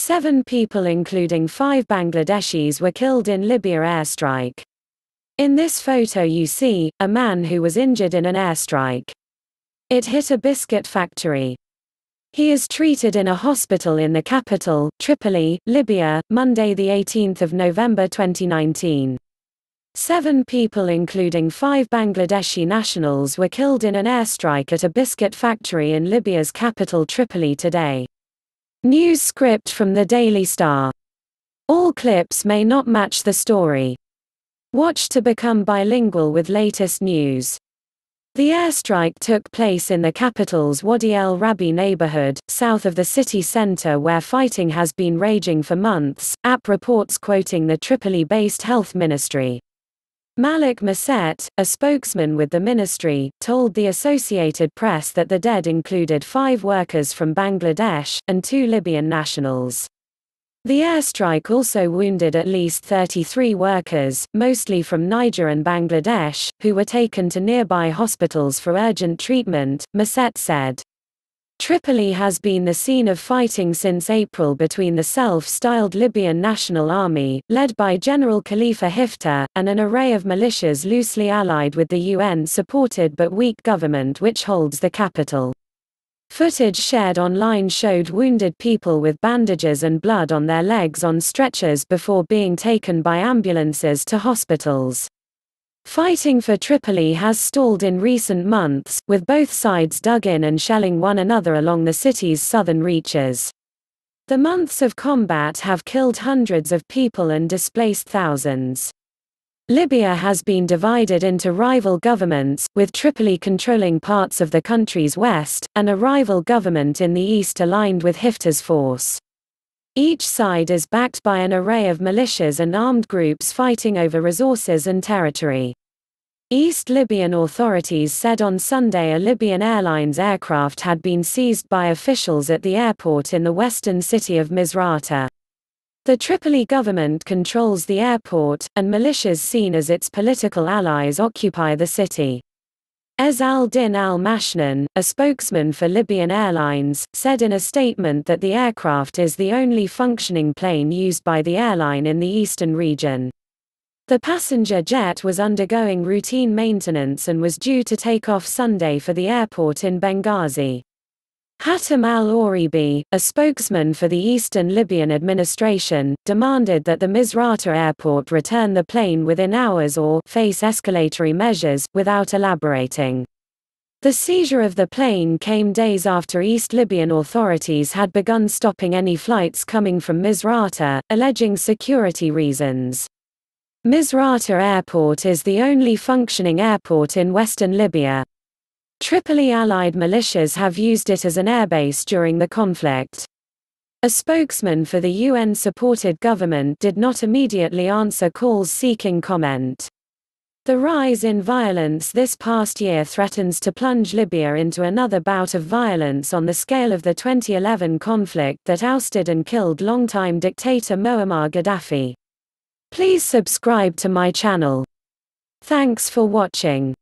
Seven people including five Bangladeshis were killed in Libya airstrike. In this photo you see, a man who was injured in an airstrike. It hit a biscuit factory. He is treated in a hospital in the capital, Tripoli, Libya, Monday 18 November 2019. Seven people including five Bangladeshi nationals were killed in an airstrike at a biscuit factory in Libya's capital Tripoli today. News script from the Daily Star. All clips may not match the story. Watch to become bilingual with latest news. The airstrike took place in the capital's Wadi El Rabie neighborhood, south of the city center where fighting has been raging for months, AP reports quoting the Tripoli-based health ministry. Malek Merset, a spokesman with the ministry, told the Associated Press that the dead included five workers from Bangladesh, and two Libyan nationals. The airstrike also wounded at least 33 workers, mostly from Niger and Bangladesh, who were taken to nearby hospitals for urgent treatment, Merset said. Tripoli has been the scene of fighting since April between the self-styled Libyan National Army, led by General Khalifa Hifter, and an array of militias loosely allied with the UN-supported but weak government which holds the capital. Footage shared online showed wounded people with bandages and blood on their legs on stretchers before being taken by ambulances to hospitals. Fighting for Tripoli has stalled in recent months, with both sides dug in and shelling one another along the city's southern reaches. The months of combat have killed hundreds of people and displaced thousands. Libya has been divided into rival governments, with Tripoli controlling parts of the country's west, and a rival government in the east aligned with Hifter's force. Each side is backed by an array of militias and armed groups fighting over resources and territory. East Libyan authorities said on Sunday a Libyan Airlines aircraft had been seized by officials at the airport in the western city of Misrata. The Tripoli government controls the airport, and militias seen as its political allies occupy the city. Ez al-Din al-Mashnan, a spokesman for Libyan Airlines, said in a statement that the aircraft is the only functioning plane used by the airline in the eastern region. The passenger jet was undergoing routine maintenance and was due to take off Sunday for the airport in Benghazi. Hatem al-Oribi, a spokesman for the Eastern Libyan administration, demanded that the Misrata airport return the plane within hours or face escalatory measures, without elaborating. The seizure of the plane came days after East Libyan authorities had begun stopping any flights coming from Misrata, alleging security reasons. Misrata Airport is the only functioning airport in western Libya. Tripoli allied militias have used it as an airbase during the conflict. A spokesman for the UN-supported government did not immediately answer calls seeking comment. The rise in violence this past year threatens to plunge Libya into another bout of violence on the scale of the 2011 conflict that ousted and killed longtime dictator Muammar Gaddafi. Please subscribe to my channel. Thanks for watching.